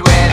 which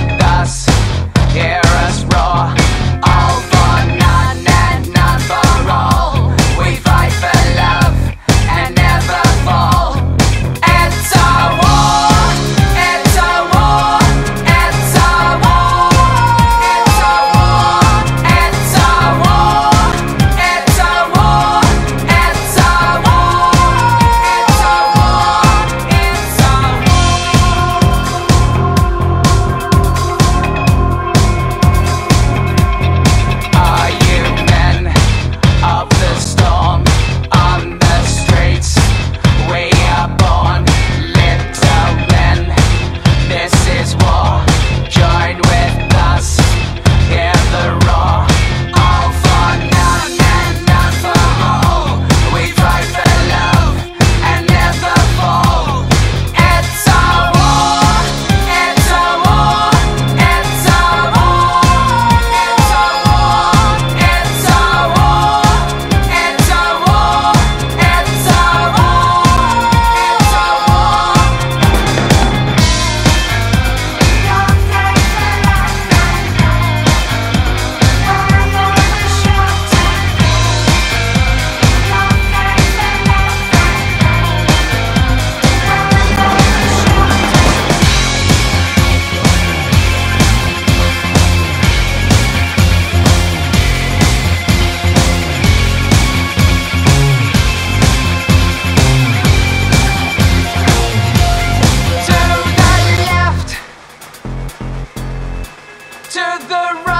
to the right.